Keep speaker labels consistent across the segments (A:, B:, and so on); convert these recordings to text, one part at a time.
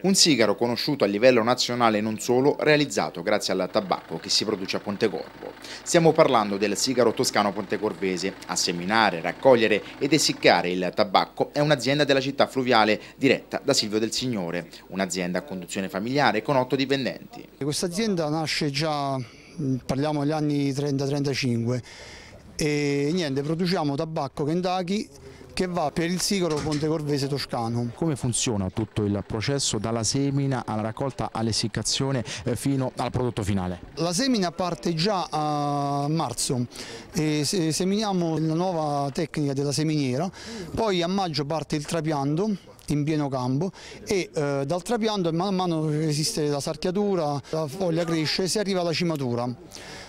A: Un sigaro conosciuto a livello nazionale e non solo, realizzato grazie al tabacco che si produce a Pontecorvo. Stiamo parlando del sigaro toscano pontecorvese. A seminare, raccogliere ed essiccare il tabacco è un'azienda della città fluviale diretta da Silvio del Signore, un'azienda a conduzione familiare con otto dipendenti.
B: Questa azienda nasce già, parliamo degli anni 30-35 e niente, produciamo tabacco Kentucky che va per il sigaro Pontecorvese toscano.
C: Come funziona tutto il processo dalla semina alla raccolta all'essiccazione eh, fino al prodotto finale?
B: La semina parte già a marzo e seminiamo la nuova tecnica della seminiera, poi a maggio parte il trapianto in pieno campo e eh, dal trapianto man mano esiste la sarchiatura, la foglia cresce e si arriva alla cimatura.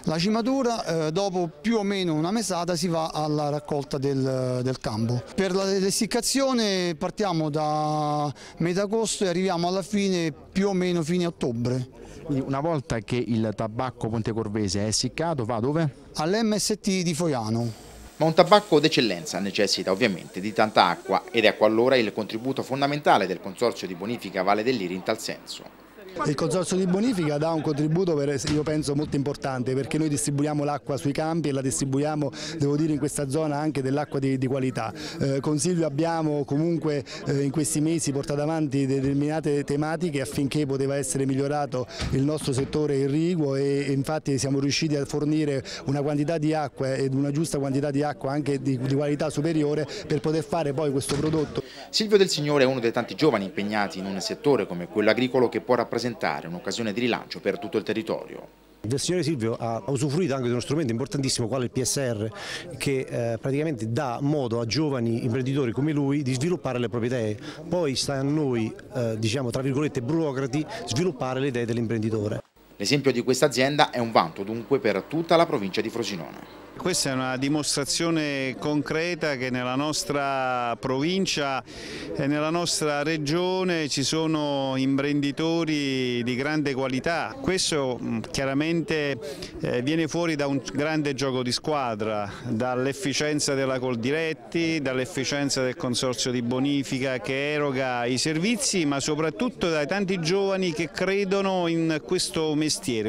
B: La cimatura eh, dopo più o meno una mesata si va alla raccolta del, del campo. Per l'essiccazione partiamo da metà agosto e arriviamo alla fine più o meno fine ottobre.
C: Quindi una volta che il tabacco pontecorvese è essiccato va dove?
B: All'MST di Foiano.
A: Ma un tabacco d'eccellenza necessita ovviamente di tanta acqua ed ecco allora il contributo fondamentale del Consorzio di Bonifica Valle dell'Iri in tal senso.
D: Il Consorzio di Bonifica dà un contributo per, io penso molto importante perché noi distribuiamo l'acqua sui campi e la distribuiamo devo dire in questa zona anche dell'acqua di, di, qualità. Eh, con Silvio abbiamo comunque eh, in questi mesi portato avanti determinate tematiche affinché poteva essere migliorato il nostro settore irriguo e, e infatti siamo riusciti a fornire una quantità di acqua ed una giusta quantità di acqua anche di, di qualità superiore per poter fare poi questo prodotto.
A: Silvio Del Signore è uno dei tanti giovani impegnati in un settore come quello agricolo che può rappresentare rappresentare un'occasione di rilancio per tutto il territorio.
E: Il signore Silvio ha usufruito anche di uno strumento importantissimo quale il PSR che eh, praticamente dà modo a giovani imprenditori come lui di sviluppare le proprie idee. Poi sta a noi, eh, diciamo tra virgolette, burocrati, sviluppare le idee dell'imprenditore.
A: L'esempio di questa azienda è un vanto dunque per tutta la provincia di Frosinone.
F: Questa è una dimostrazione concreta che nella nostra provincia e nella nostra regione ci sono imprenditori di grande qualità. Questo mm, chiaramente eh, viene fuori da un grande gioco di squadra, dall'efficienza della Coldiretti, dall'efficienza del consorzio di bonifica che eroga i servizi, ma soprattutto dai tanti giovani che credono in questo mestiere.